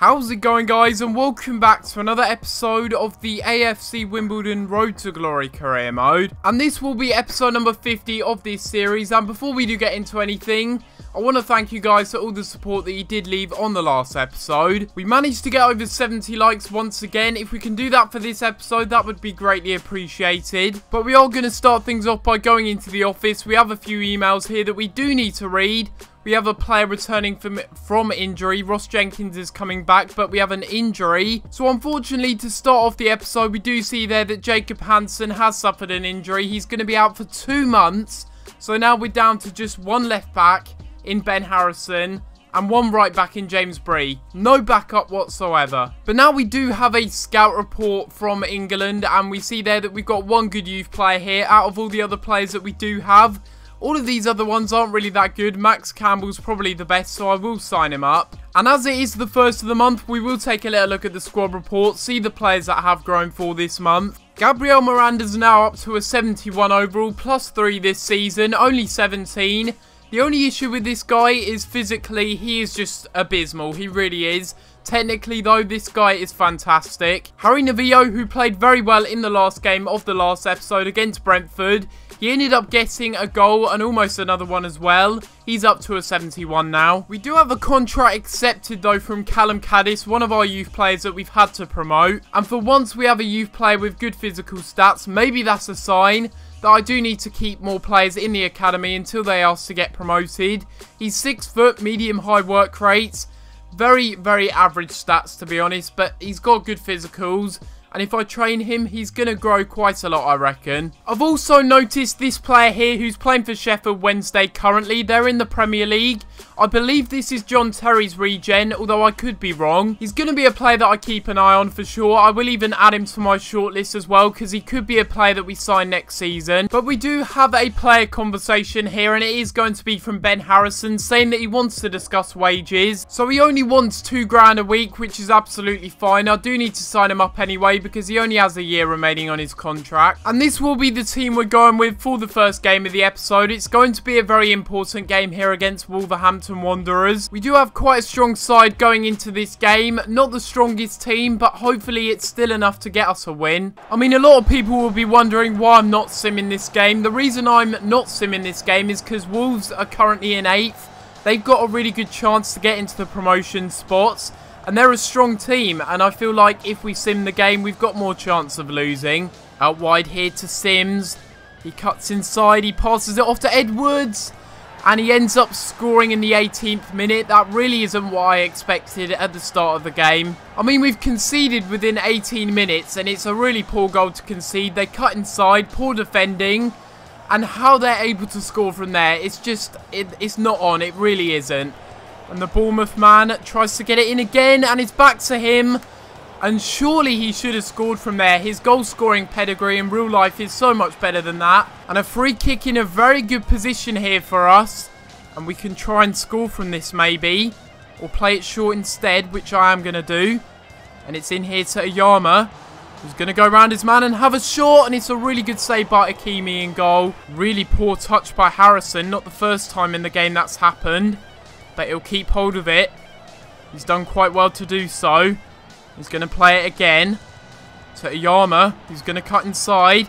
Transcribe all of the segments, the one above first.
How's it going guys and welcome back to another episode of the AFC Wimbledon Road to Glory career mode. And this will be episode number 50 of this series and before we do get into anything, I want to thank you guys for all the support that you did leave on the last episode. We managed to get over 70 likes once again. If we can do that for this episode, that would be greatly appreciated. But we are going to start things off by going into the office. We have a few emails here that we do need to read. We have a player returning from, from injury. Ross Jenkins is coming back, but we have an injury. So unfortunately, to start off the episode, we do see there that Jacob Hansen has suffered an injury. He's going to be out for two months. So now we're down to just one left back in Ben Harrison and one right back in James Bree. No backup whatsoever. But now we do have a scout report from England and we see there that we've got one good youth player here out of all the other players that we do have. All of these other ones aren't really that good. Max Campbell's probably the best, so I will sign him up. And as it is the first of the month, we will take a little look at the squad report, see the players that have grown for this month. Gabriel Miranda's now up to a 71 overall, plus 3 this season, only 17. The only issue with this guy is physically, he is just abysmal. He really is. Technically, though, this guy is fantastic. Harry Navillo, who played very well in the last game of the last episode against Brentford, he ended up getting a goal and almost another one as well. He's up to a 71 now. We do have a contract accepted though from Callum Caddis, one of our youth players that we've had to promote. And for once we have a youth player with good physical stats, maybe that's a sign that I do need to keep more players in the academy until they ask to get promoted. He's 6 foot, medium high work rates. Very, very average stats to be honest, but he's got good physicals and if I train him, he's going to grow quite a lot, I reckon. I've also noticed this player here who's playing for Sheffield Wednesday currently. They're in the Premier League. I believe this is John Terry's regen, although I could be wrong. He's going to be a player that I keep an eye on for sure. I will even add him to my shortlist as well, because he could be a player that we sign next season. But we do have a player conversation here, and it is going to be from Ben Harrison, saying that he wants to discuss wages. So he only wants two grand a week, which is absolutely fine. I do need to sign him up anyway, because he only has a year remaining on his contract. And this will be the team we're going with for the first game of the episode. It's going to be a very important game here against Wolverhampton Wanderers. We do have quite a strong side going into this game. Not the strongest team, but hopefully it's still enough to get us a win. I mean, a lot of people will be wondering why I'm not simming this game. The reason I'm not simming this game is because Wolves are currently in 8th. They've got a really good chance to get into the promotion spots. And they're a strong team, and I feel like if we sim the game, we've got more chance of losing. Out wide here to Sims. He cuts inside, he passes it off to Edwards. And he ends up scoring in the 18th minute. That really isn't what I expected at the start of the game. I mean, we've conceded within 18 minutes, and it's a really poor goal to concede. They cut inside, poor defending, and how they're able to score from there, it's just, it, it's not on. It really isn't. And the Bournemouth man tries to get it in again, and it's back to him. And surely he should have scored from there. His goal scoring pedigree in real life is so much better than that. And a free kick in a very good position here for us. And we can try and score from this maybe. Or play it short instead, which I am going to do. And it's in here to Ayama. Who's going to go around his man and have a shot. And it's a really good save by Akimi in goal. Really poor touch by Harrison. Not the first time in the game that's happened. But he'll keep hold of it. He's done quite well to do so. He's going to play it again to Ayama, who's going to cut inside.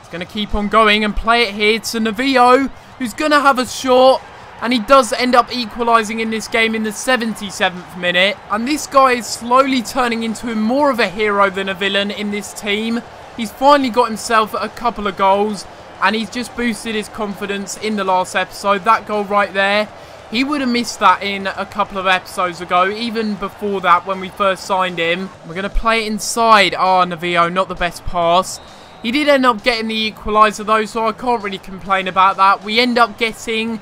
He's going to keep on going and play it here to Navillo, who's going to have a shot. And he does end up equalising in this game in the 77th minute. And this guy is slowly turning into more of a hero than a villain in this team. He's finally got himself a couple of goals. And he's just boosted his confidence in the last episode. That goal right there he would have missed that in a couple of episodes ago, even before that when we first signed him. We're going to play it inside. Ah, oh, Navillo, not the best pass. He did end up getting the equaliser though, so I can't really complain about that. We end up getting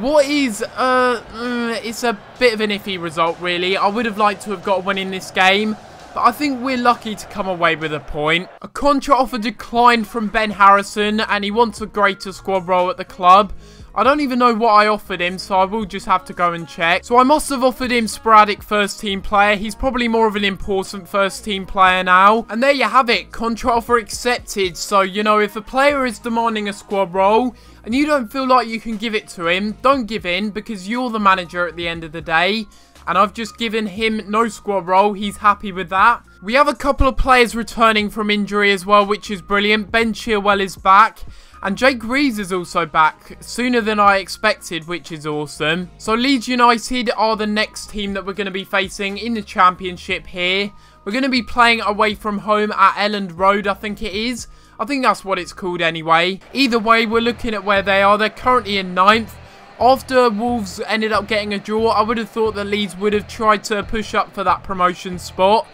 what is, uh, mm, it's a bit of an iffy result really. I would have liked to have got a win in this game. But I think we're lucky to come away with a point. A contract offer declined from Ben Harrison and he wants a greater squad role at the club. I don't even know what I offered him, so I will just have to go and check. So I must have offered him sporadic first team player. He's probably more of an important first team player now. And there you have it. Contract offer accepted. So, you know, if a player is demanding a squad role and you don't feel like you can give it to him, don't give in because you're the manager at the end of the day. And I've just given him no squad role. He's happy with that. We have a couple of players returning from injury as well, which is brilliant. Ben Chilwell is back. And Jake Reeves is also back sooner than I expected, which is awesome. So Leeds United are the next team that we're going to be facing in the championship here. We're going to be playing away from home at Elland Road, I think it is. I think that's what it's called anyway. Either way, we're looking at where they are. They're currently in ninth. After Wolves ended up getting a draw, I would have thought that Leeds would have tried to push up for that promotion spot.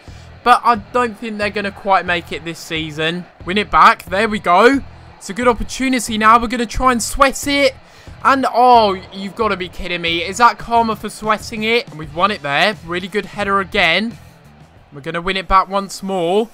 But I don't think they're going to quite make it this season. Win it back. There we go. It's a good opportunity now. We're going to try and sweat it. And, oh, you've got to be kidding me. Is that karma for sweating it? And we've won it there. Really good header again. We're going to win it back once more.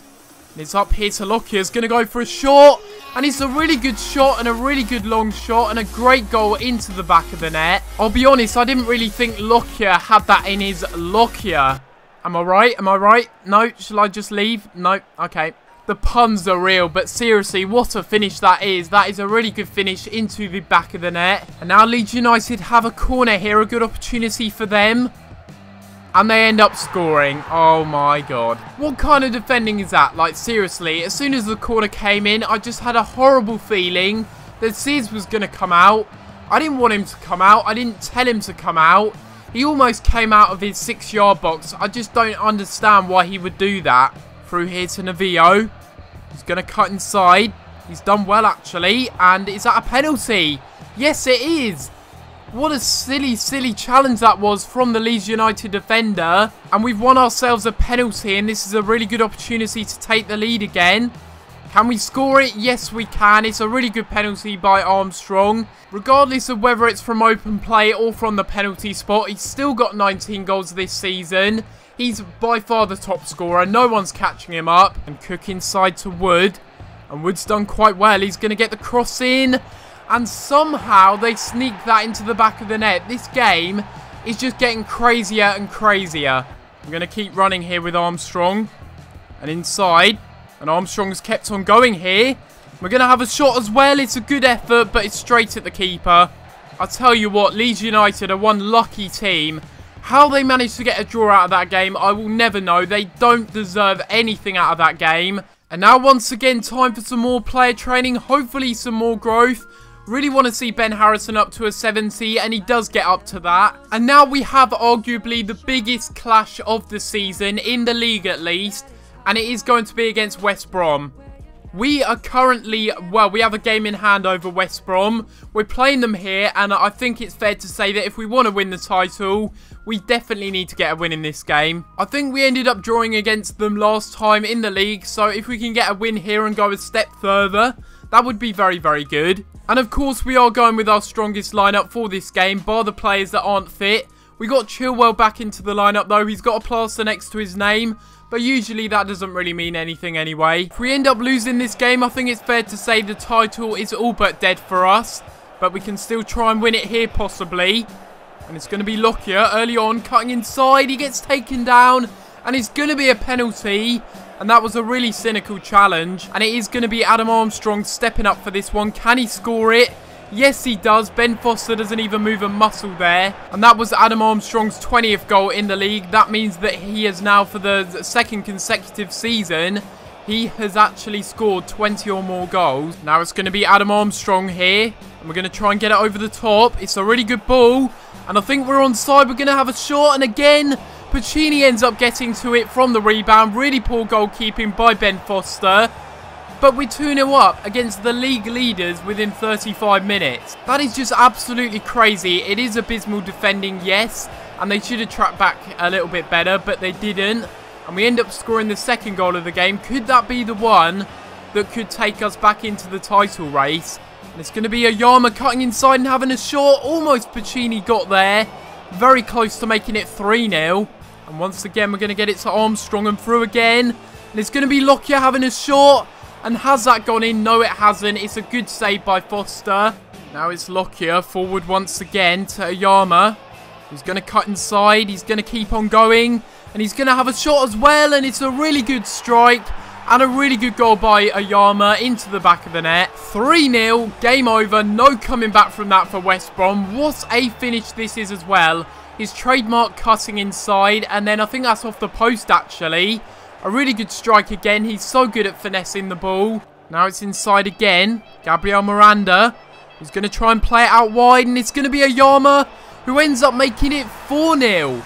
It's up here to Lockyer. He's going to go for a shot. And it's a really good shot and a really good long shot and a great goal into the back of the net. I'll be honest, I didn't really think Lockyer had that in his Lockyer. Am I right? Am I right? No? Shall I just leave? No? Okay. The puns are real, but seriously, what a finish that is. That is a really good finish into the back of the net. And now Leeds United have a corner here, a good opportunity for them. And they end up scoring. Oh my god. What kind of defending is that? Like, seriously, as soon as the corner came in, I just had a horrible feeling that Sears was going to come out. I didn't want him to come out. I didn't tell him to come out. He almost came out of his six-yard box. I just don't understand why he would do that. Through here to Navio. He's going to cut inside. He's done well, actually. And is that a penalty? Yes, it is. What a silly, silly challenge that was from the Leeds United defender. And we've won ourselves a penalty, and this is a really good opportunity to take the lead again. Can we score it? Yes, we can. It's a really good penalty by Armstrong. Regardless of whether it's from open play or from the penalty spot, he's still got 19 goals this season. He's by far the top scorer. No one's catching him up. And Cook inside to Wood. And Wood's done quite well. He's going to get the cross in and somehow they sneak that into the back of the net. This game is just getting crazier and crazier. I'm going to keep running here with Armstrong. And inside. And Armstrong's kept on going here. We're going to have a shot as well. It's a good effort, but it's straight at the keeper. I'll tell you what, Leeds United are one lucky team. How they managed to get a draw out of that game, I will never know. They don't deserve anything out of that game. And now, once again, time for some more player training. Hopefully, some more growth. Really want to see Ben Harrison up to a 70, and he does get up to that. And now we have arguably the biggest clash of the season, in the league at least, and it is going to be against West Brom. We are currently, well, we have a game in hand over West Brom. We're playing them here, and I think it's fair to say that if we want to win the title, we definitely need to get a win in this game. I think we ended up drawing against them last time in the league, so if we can get a win here and go a step further, that would be very, very good. And of course, we are going with our strongest lineup for this game, bar the players that aren't fit. We got Chilwell back into the lineup though. He's got a plaster next to his name. But usually that doesn't really mean anything anyway. If we end up losing this game, I think it's fair to say the title is all but dead for us. But we can still try and win it here possibly. And it's going to be Lockyer early on, cutting inside. He gets taken down. And it's going to be a penalty. And that was a really cynical challenge. And it is going to be Adam Armstrong stepping up for this one. Can he score it? Yes, he does. Ben Foster doesn't even move a muscle there. And that was Adam Armstrong's 20th goal in the league. That means that he is now, for the second consecutive season, he has actually scored 20 or more goals. Now it's going to be Adam Armstrong here. And we're going to try and get it over the top. It's a really good ball. And I think we're on side. We're going to have a shot. And again, Puccini ends up getting to it from the rebound. Really poor goalkeeping by Ben Foster. But we're 2-0 up against the league leaders within 35 minutes. That is just absolutely crazy. It is abysmal defending, yes. And they should have tracked back a little bit better, but they didn't. And we end up scoring the second goal of the game. Could that be the one that could take us back into the title race? And it's going to be Oyarzabal cutting inside and having a shot. Almost Puccini got there. Very close to making it 3-0. And once again, we're going to get it to Armstrong and through again. And it's going to be Lockyer having a shot. And has that gone in? No, it hasn't. It's a good save by Foster. Now it's Lockyer forward once again to Ayama. He's going to cut inside. He's going to keep on going. And he's going to have a shot as well. And it's a really good strike. And a really good goal by Ayama into the back of the net. 3-0. Game over. No coming back from that for West Brom. What a finish this is as well. His trademark cutting inside, and then I think that's off the post actually. A really good strike again. He's so good at finessing the ball. Now it's inside again. Gabriel Miranda is going to try and play it out wide, and it's going to be Ayama who ends up making it 4-0.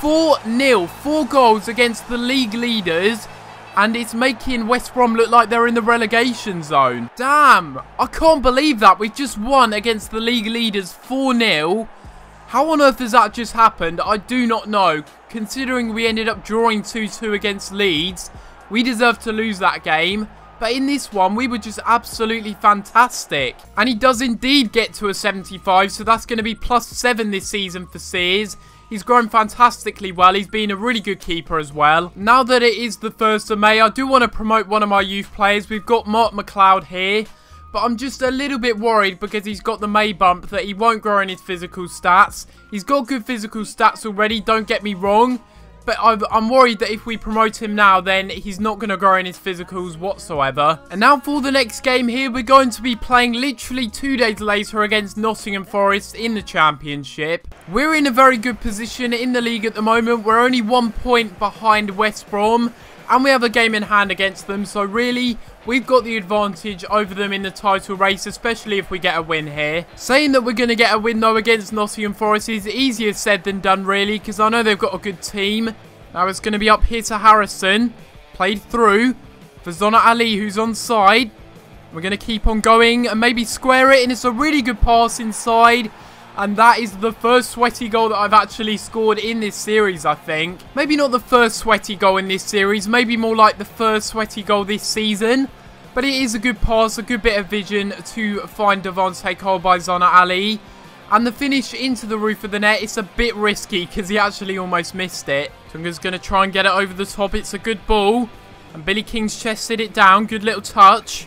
4-0. Four goals against the league leaders. And it's making West Brom look like they're in the relegation zone. Damn. I can't believe that. We've just won against the league leaders 4-0. How on earth has that just happened? I do not know. Considering we ended up drawing 2-2 against Leeds, we deserve to lose that game. But in this one, we were just absolutely fantastic. And he does indeed get to a 75, so that's going to be plus 7 this season for Sears. He's grown fantastically well. He's been a really good keeper as well. Now that it is the 1st of May, I do want to promote one of my youth players. We've got Mark McLeod here. But I'm just a little bit worried because he's got the May bump that he won't grow in his physical stats. He's got good physical stats already, don't get me wrong but I'm worried that if we promote him now, then he's not going to grow in his physicals whatsoever. And now for the next game here, we're going to be playing literally two days later against Nottingham Forest in the Championship. We're in a very good position in the league at the moment. We're only one point behind West Brom and we have a game in hand against them. So really, we've got the advantage over them in the title race, especially if we get a win here. Saying that we're going to get a win, though, against Nottingham Forest is easier said than done, really, because I know they've got a good team. Now it's going to be up here to Harrison. Played through for Zona Ali, who's on side. We're going to keep on going and maybe square it, and it's a really good pass inside. And that is the first sweaty goal that I've actually scored in this series, I think. Maybe not the first sweaty goal in this series. Maybe more like the first sweaty goal this season. But it is a good pass, a good bit of vision to find Devante Cole by Zona Ali. And the finish into the roof of the net, it's a bit risky because he actually almost missed it. Tunga's going to try and get it over the top. It's a good ball. And Billy King's chested it down. Good little touch.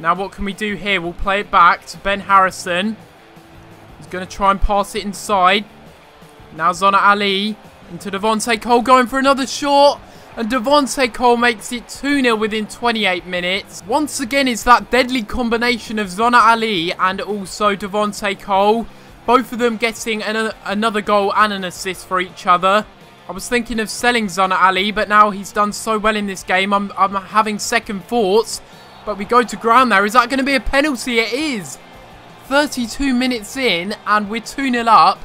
Now what can we do here? We'll play it back to Ben Harrison. He's going to try and pass it inside. Now Zona Ali into Devante Cole going for another shot. And Devante Cole makes it 2-0 within 28 minutes. Once again, it's that deadly combination of Zona Ali and also Devante Cole. Both of them getting an another goal and an assist for each other. I was thinking of selling Zona Ali, but now he's done so well in this game, I'm, I'm having second thoughts. But we go to ground there. Is that going to be a penalty? It is. 32 minutes in and we're 2-0 up.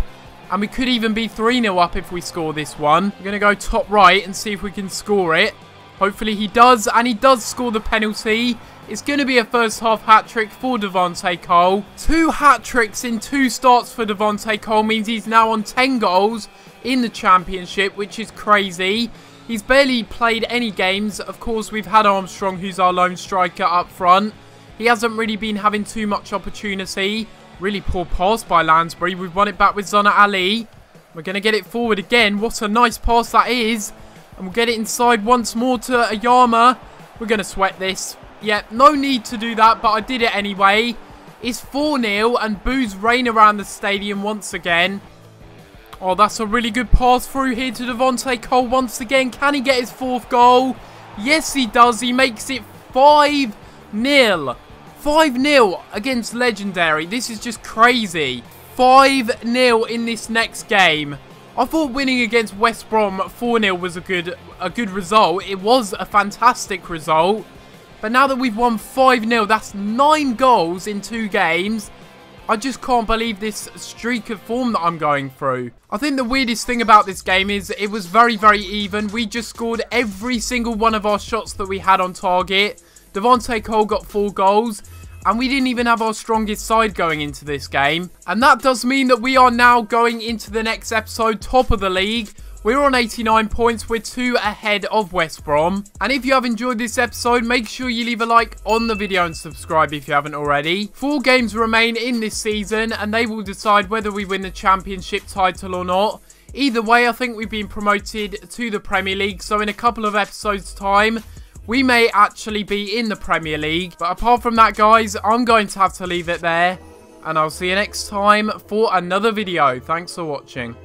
And we could even be 3-0 up if we score this one. We're going to go top right and see if we can score it. Hopefully he does, and he does score the penalty. It's going to be a first half hat-trick for Devante Cole. Two hat-tricks in two starts for Devante Cole means he's now on 10 goals in the championship, which is crazy. He's barely played any games. Of course, we've had Armstrong, who's our lone striker up front. He hasn't really been having too much opportunity. Really poor pass by Lansbury. We've won it back with Zona Ali. We're going to get it forward again. What a nice pass that is. And we'll get it inside once more to Ayama. We're going to sweat this. Yeah, no need to do that, but I did it anyway. It's 4-0 and boos rain around the stadium once again. Oh, that's a really good pass through here to Devante Cole once again. Can he get his fourth goal? Yes, he does. He makes it 5-0. 5-0 against Legendary. This is just crazy. 5-0 in this next game. I thought winning against West Brom 4-0 was a good a good result. It was a fantastic result. But now that we've won 5-0, that's 9 goals in 2 games. I just can't believe this streak of form that I'm going through. I think the weirdest thing about this game is it was very, very even. We just scored every single one of our shots that we had on target. Devante Cole got four goals. And we didn't even have our strongest side going into this game. And that does mean that we are now going into the next episode top of the league. We're on 89 points, we're two ahead of West Brom. And if you have enjoyed this episode, make sure you leave a like on the video and subscribe if you haven't already. Four games remain in this season and they will decide whether we win the championship title or not. Either way, I think we've been promoted to the Premier League, so in a couple of episodes time, we may actually be in the Premier League. But apart from that, guys, I'm going to have to leave it there. And I'll see you next time for another video. Thanks for watching.